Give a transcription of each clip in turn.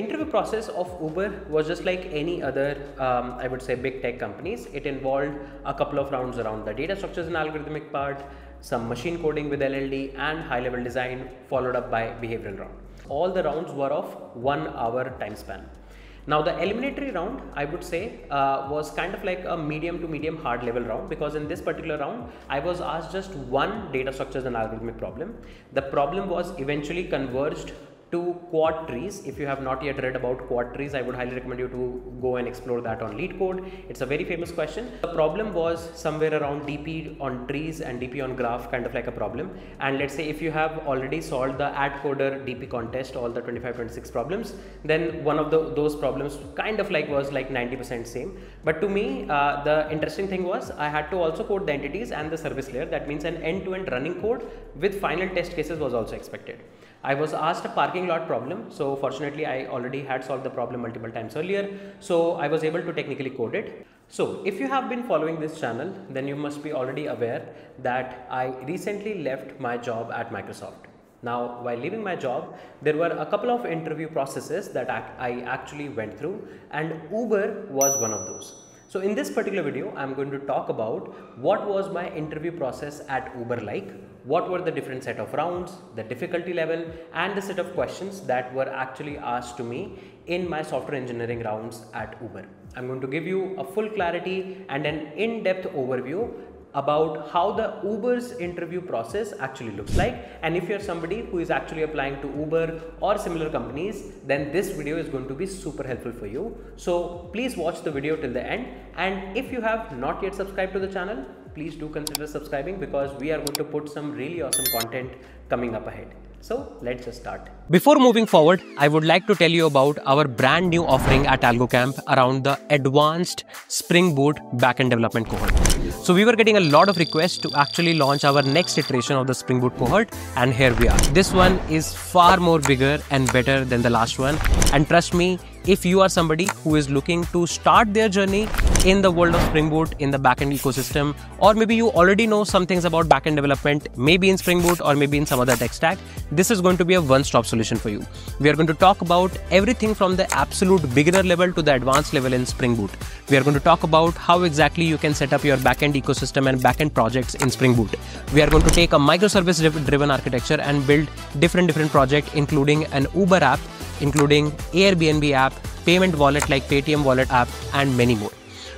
interview process of uber was just like any other um, i would say big tech companies. It involved a couple of rounds around the data structures and algorithmic part some machine coding with lld and high level design followed up by behavioral round. All the rounds were of one hour time span. Now the eliminatory round I would say uh, was kind of like a medium to medium hard level round because in this particular round I was asked just one data structures and algorithmic problem. The problem was eventually converged to quad trees. If you have not yet read about quad trees, I would highly recommend you to go and explore that on LeetCode. It's a very famous question. The problem was somewhere around DP on trees and DP on graph, kind of like a problem. And let's say if you have already solved the AtCoder DP contest, all the 25, 26 problems, then one of the, those problems kind of like was like 90% same. But to me, uh, the interesting thing was I had to also code the entities and the service layer. That means an end-to-end -end running code with final test cases was also expected. I was asked a parking lot problem. So fortunately, I already had solved the problem multiple times earlier. So I was able to technically code it. So if you have been following this channel, then you must be already aware that I recently left my job at Microsoft. Now, while leaving my job, there were a couple of interview processes that I actually went through and Uber was one of those. So in this particular video, I'm going to talk about what was my interview process at Uber like, what were the different set of rounds, the difficulty level and the set of questions that were actually asked to me in my software engineering rounds at Uber. I'm going to give you a full clarity and an in-depth overview about how the Uber's interview process actually looks like and if you're somebody who is actually applying to Uber or similar companies then this video is going to be super helpful for you. So please watch the video till the end and if you have not yet subscribed to the channel please do consider subscribing because we are going to put some really awesome content coming up ahead. So let's just start. Before moving forward, I would like to tell you about our brand new offering at AlgoCamp around the advanced Spring Boot backend development cohort. So we were getting a lot of requests to actually launch our next iteration of the Spring Boot cohort and here we are. This one is far more bigger and better than the last one and trust me, if you are somebody who is looking to start their journey in the world of Spring Boot in the backend ecosystem, or maybe you already know some things about backend development, maybe in Spring Boot or maybe in some other tech stack, this is going to be a one-stop solution for you. We are going to talk about everything from the absolute beginner level to the advanced level in Spring Boot. We are going to talk about how exactly you can set up your backend ecosystem and backend projects in Spring Boot. We are going to take a microservice driven architecture and build different different projects, including an Uber app including Airbnb app, payment wallet like Paytm wallet app, and many more.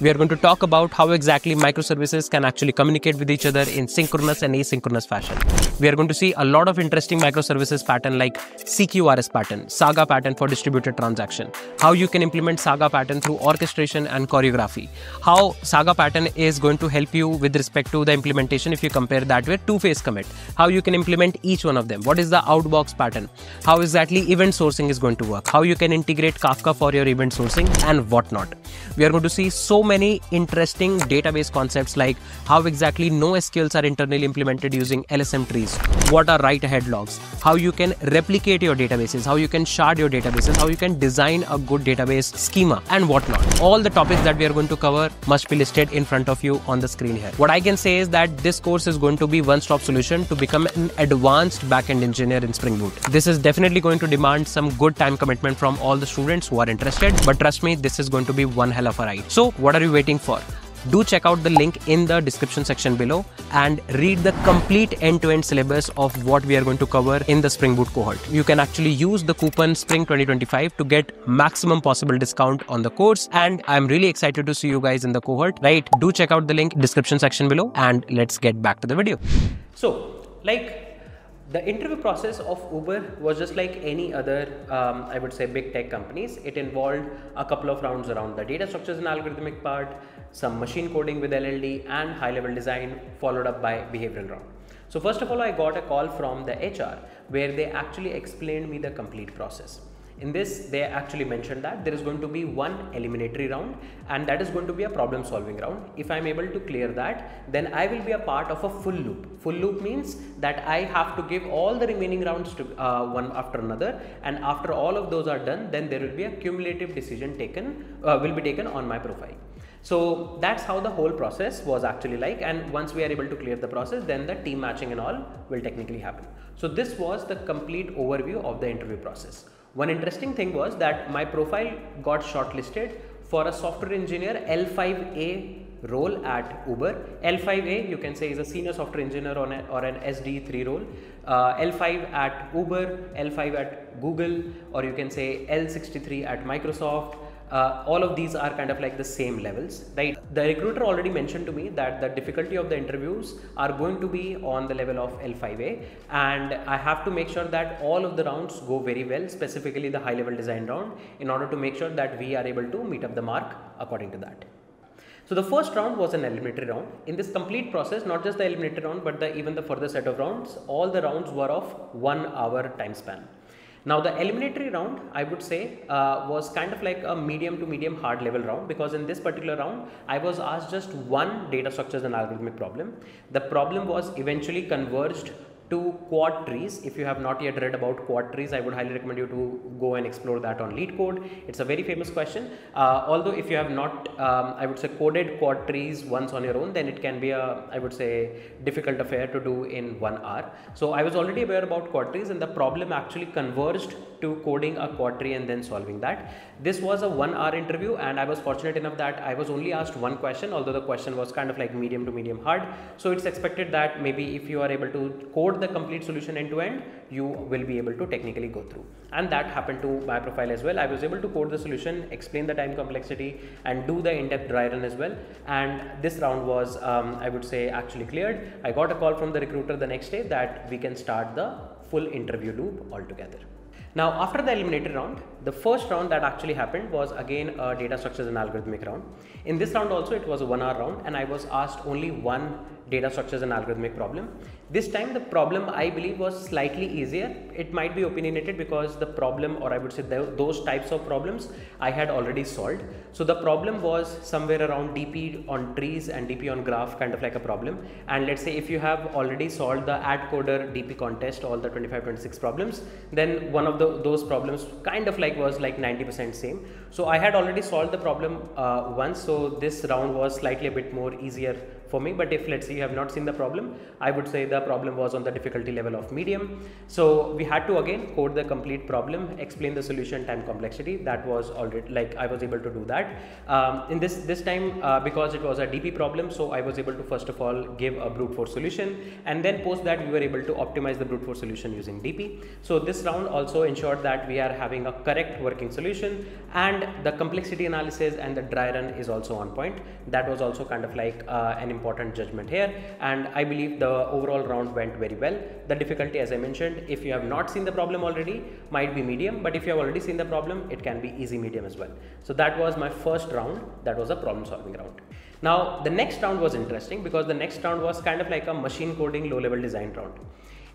We are going to talk about how exactly microservices can actually communicate with each other in synchronous and asynchronous fashion. We are going to see a lot of interesting microservices pattern like CQRS pattern, Saga pattern for distributed transaction, how you can implement Saga pattern through orchestration and choreography, how Saga pattern is going to help you with respect to the implementation if you compare that with two-phase commit, how you can implement each one of them, what is the outbox pattern, how exactly event sourcing is going to work, how you can integrate Kafka for your event sourcing and whatnot. We are going to see so many interesting database concepts like how exactly NoSQLs are internally implemented using LSM trees, what are write ahead logs, how you can replicate your databases, how you can shard your databases, how you can design a good database schema and whatnot. All the topics that we are going to cover must be listed in front of you on the screen here. What I can say is that this course is going to be one-stop solution to become an advanced backend engineer in Spring Boot. This is definitely going to demand some good time commitment from all the students who are interested, but trust me, this is going to be one hell of a ride. So what are you waiting for? Do check out the link in the description section below and read the complete end-to-end syllabus of what we are going to cover in the Spring Boot cohort. You can actually use the coupon Spring 2025 to get maximum possible discount on the course and I'm really excited to see you guys in the cohort. Right? Do check out the link description section below and let's get back to the video. So, like the interview process of Uber was just like any other, um, I would say, big tech companies. It involved a couple of rounds around the data structures and algorithmic part, some machine coding with LLD, and high level design, followed up by behavioral round. So, first of all, I got a call from the HR where they actually explained me the complete process. In this, they actually mentioned that there is going to be one eliminatory round and that is going to be a problem solving round. If I'm able to clear that, then I will be a part of a full loop. Full loop means that I have to give all the remaining rounds to uh, one after another and after all of those are done, then there will be a cumulative decision taken, uh, will be taken on my profile. So that's how the whole process was actually like and once we are able to clear the process then the team matching and all will technically happen. So this was the complete overview of the interview process. One interesting thing was that my profile got shortlisted for a software engineer L5A role at Uber. L5A you can say is a senior software engineer on a, or an SD3 role. Uh, L5 at Uber, L5 at Google, or you can say L63 at Microsoft uh, all of these are kind of like the same levels right the recruiter already mentioned to me that the difficulty of the interviews are going to be on the level of l5a and i have to make sure that all of the rounds go very well specifically the high level design round in order to make sure that we are able to meet up the mark according to that so the first round was an eliminatory round. In this complete process, not just the eliminatory round, but the, even the further set of rounds, all the rounds were of one hour time span. Now the eliminatory round I would say uh, was kind of like a medium to medium hard level round because in this particular round I was asked just one data structures and algorithmic problem. The problem was eventually converged to quad trees. If you have not yet read about quad trees, I would highly recommend you to go and explore that on LeetCode. It's a very famous question. Uh, although if you have not, um, I would say coded quad trees once on your own, then it can be a, I would say difficult affair to do in one hour. So I was already aware about quad trees and the problem actually converged to coding a quad and then solving that. This was a one hour interview and I was fortunate enough that I was only asked one question, although the question was kind of like medium to medium hard. So it's expected that maybe if you are able to code the complete solution end to end, you will be able to technically go through. And that happened to my profile as well. I was able to code the solution, explain the time complexity and do the in-depth dry run as well. And this round was, um, I would say actually cleared. I got a call from the recruiter the next day that we can start the full interview loop altogether. Now after the eliminated round, the first round that actually happened was again a data structures and algorithmic round. In this round also it was a one hour round and I was asked only one data structures and algorithmic problem. This time the problem I believe was slightly easier. It might be opinionated because the problem or I would say the, those types of problems I had already solved. So the problem was somewhere around DP on trees and DP on graph kind of like a problem. And let's say if you have already solved the AtCoder DP contest all the 25 26 problems then one of the, those problems kind of like was like 90% same. So I had already solved the problem uh, once so this round was slightly a bit more easier for me but if let's say you have not seen the problem I would say the problem was on the difficulty level of medium. So we had to again code the complete problem explain the solution time complexity. That was already like I was able to do that. Um, in this this time uh, because it was a DP problem so I was able to first of all give a brute force solution. And then post that we were able to optimize the brute force solution using DP so this round also ensured that we are having a correct working solution. And the complexity analysis and the dry run is also on point. That was also kind of like uh, an important judgment here and I believe the overall round went very well. The difficulty as I mentioned if you have not seen the problem already might be medium but if you have already seen the problem it can be easy medium as well. So that was my first round that was a problem solving round. Now the next round was interesting because the next round was kind of like a machine coding low level design round.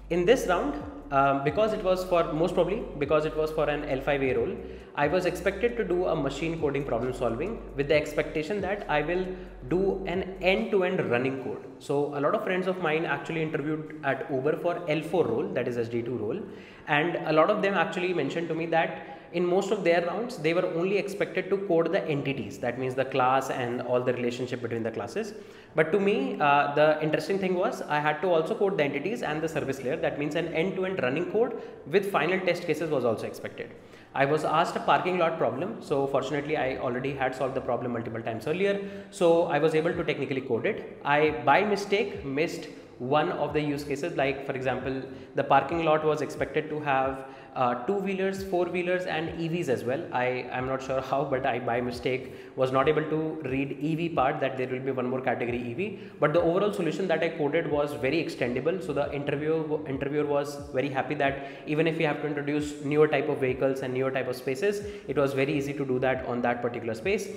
In this round, um, because it was for most probably because it was for an L5A role, I was expected to do a machine coding problem solving with the expectation that I will do an end to end running code. So a lot of friends of mine actually interviewed at Uber for L4 role that is SD2 role and a lot of them actually mentioned to me that in most of their rounds they were only expected to code the entities that means the class and all the relationship between the classes but to me uh, the interesting thing was i had to also code the entities and the service layer that means an end-to-end -end running code with final test cases was also expected I was asked a parking lot problem. So fortunately, I already had solved the problem multiple times earlier. So I was able to technically code it. I by mistake missed one of the use cases like for example the parking lot was expected to have uh, two wheelers four wheelers and evs as well. I am not sure how but i by mistake was not able to read ev part that there will be one more category ev but the overall solution that i coded was very extendable. So the interviewer interviewer was very happy that even if you have to introduce newer type of vehicles and newer type of spaces it was very easy to do that on that particular space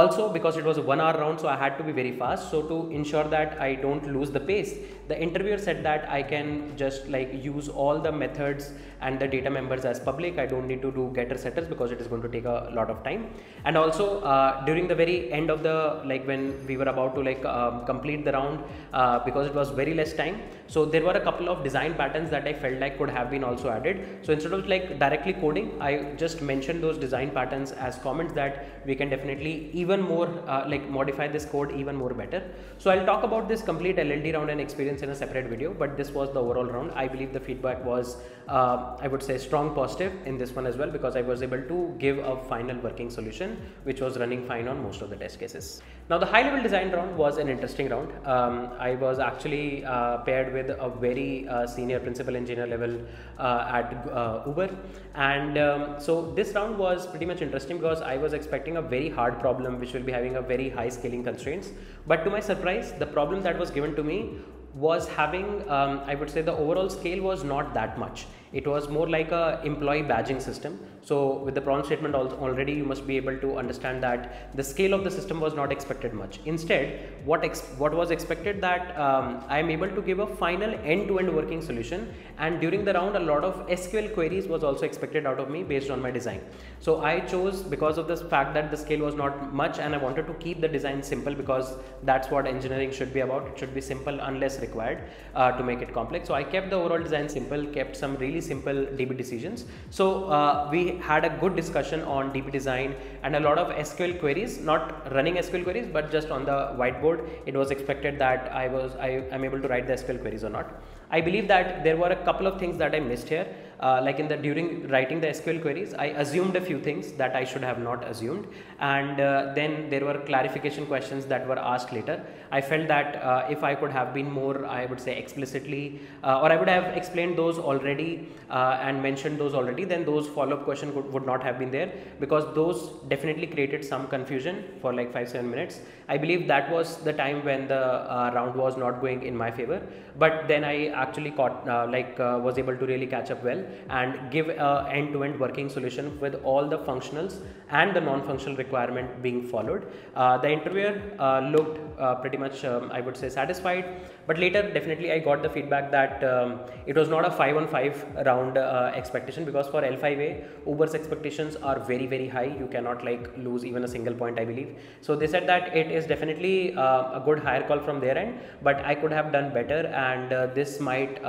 also because it was a one hour round so i had to be very fast. So to ensure that i don't lose the pace the interviewer said that i can just like use all the methods and the data members as public i don't need to do getter setters because it is going to take a lot of time and also uh, during the very end of the like when we were about to like um, complete the round uh, because it was very less time So there were a couple of design patterns that I felt like could have been also added. So instead of like directly coding, I just mentioned those design patterns as comments that we can definitely even more uh, like modify this code even more better. So I'll talk about this complete LLD round and experience in a separate video, but this was the overall round. I believe the feedback was, uh, I would say strong positive in this one as well because I was able to give a final working solution which was running fine on most of the test cases. Now the high level design round was an interesting round. Um, I was actually uh, paired with a very uh, senior principal engineer level uh, at uh, Uber and um, so this round was pretty much interesting because I was expecting a very hard problem which will be having a very high scaling constraints but to my surprise the problem that was given to me was having um, I would say the overall scale was not that much it was more like a employee badging system. So with the problem statement already you must be able to understand that the scale of the system was not expected much. Instead what what was expected that um, I am able to give a final end-to-end -end working solution and during the round a lot of SQL queries was also expected out of me based on my design. So I chose because of this fact that the scale was not much and I wanted to keep the design simple because that's what engineering should be about. It should be simple unless required uh, to make it complex. So I kept the overall design simple kept some really simple DB decisions. So uh, we had a good discussion on DB design and a lot of SQL queries, not running SQL queries, but just on the whiteboard. It was expected that I was I am able to write the SQL queries or not. I believe that there were a couple of things that I missed here. Uh, like in the during writing the SQL queries, I assumed a few things that I should have not assumed, and uh, then there were clarification questions that were asked later. I felt that uh, if I could have been more, I would say explicitly, uh, or I would have explained those already uh, and mentioned those already, then those follow-up questions would, would not have been there because those definitely created some confusion for like five seven minutes. I believe that was the time when the uh, round was not going in my favor, but then I actually caught like was able to really catch up well and give a end-to-end working solution with all the functionals and the non-functional requirement being followed. Uh, the interviewer uh, looked uh, pretty much, um, I would say, satisfied. But later, definitely, I got the feedback that um, it was not a 5 on 5 round uh, expectation because for L5A, Uber's expectations are very, very high. You cannot like lose even a single point, I believe. So they said that it is definitely uh, a good hire call from their end, but I could have done better, and this might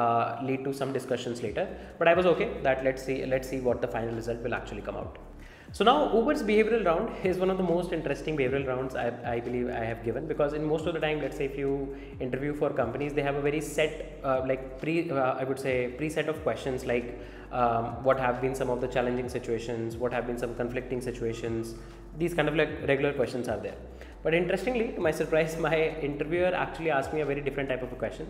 lead to some discussions later. But I was okay that let's see let's see what the final result will actually come out. So now Uber's behavioral round is one of the most interesting behavioral rounds I, I believe I have given because in most of the time, let's say if you interview for companies, they have a very set, uh, like pre, uh, I would say pre-set of questions like um, what have been some of the challenging situations, what have been some conflicting situations, these kind of like regular questions are there. But interestingly, to my surprise, my interviewer actually asked me a very different type of a question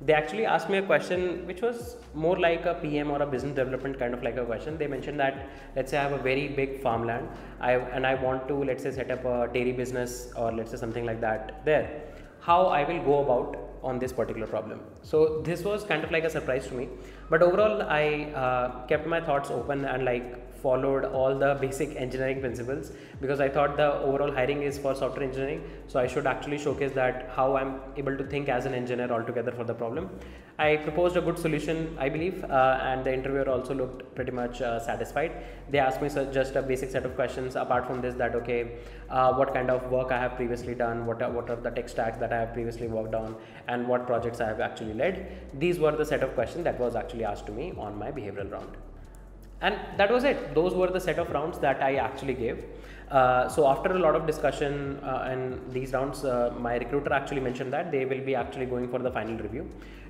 they actually asked me a question which was more like a PM or a business development kind of like a question. They mentioned that let's say I have a very big farmland I, and I want to let's say set up a dairy business or let's say something like that there. How I will go about on this particular problem. So this was kind of like a surprise to me. But overall, I uh, kept my thoughts open and like followed all the basic engineering principles because I thought the overall hiring is for software engineering. So I should actually showcase that how I'm able to think as an engineer altogether for the problem. I proposed a good solution, I believe, uh, and the interviewer also looked pretty much uh, satisfied. They asked me just a basic set of questions apart from this that, okay, uh, what kind of work I have previously done, what are, what are the tech stacks that I have previously worked on, and what projects I have actually led. These were the set of questions that was actually asked to me on my behavioral round and that was it. Those were the set of rounds that i actually gave. Uh, so after a lot of discussion uh, and these rounds uh, my recruiter actually mentioned that they will be actually going for the final review.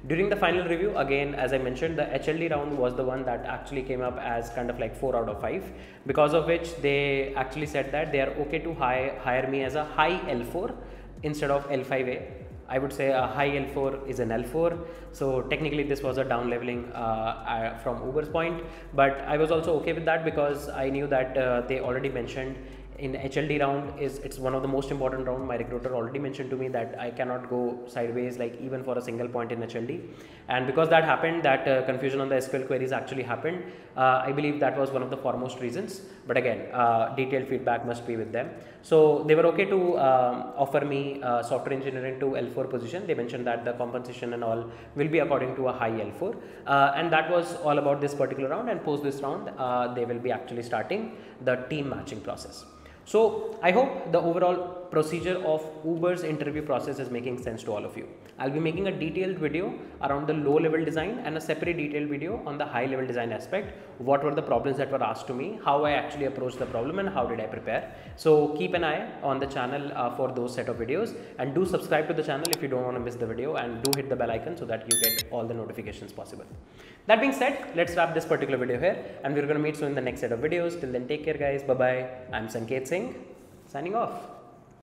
During the final review again as i mentioned the hld round was the one that actually came up as kind of like 4 out of 5 because of which they actually said that they are okay to hire, hire me as a high l4 instead of l5a I would say a high L4 is an L4. So technically this was a down leveling uh, uh, from Uber's point, but I was also okay with that because I knew that uh, they already mentioned in HLD round is it's one of the most important round. My recruiter already mentioned to me that I cannot go sideways like even for a single point in HLD, and because that happened, that uh, confusion on the SQL queries actually happened. Uh, I believe that was one of the foremost reasons. But again, uh, detailed feedback must be with them. So they were okay to um, offer me uh, software engineering to L4 position. They mentioned that the compensation and all will be according to a high L4, uh, and that was all about this particular round. And post this round, uh, they will be actually starting the team matching process. So I hope the overall procedure of Uber's interview process is making sense to all of you. I'll be making a detailed video around the low level design and a separate detailed video on the high level design aspect. What were the problems that were asked to me, how I actually approached the problem and how did I prepare. So keep an eye on the channel uh, for those set of videos and do subscribe to the channel if you don't want to miss the video and do hit the bell icon so that you get all the notifications possible. That being said, let's wrap this particular video here and we're going to meet soon in the next set of videos. Till then take care guys. Bye bye. I'm Sanket Singh signing off.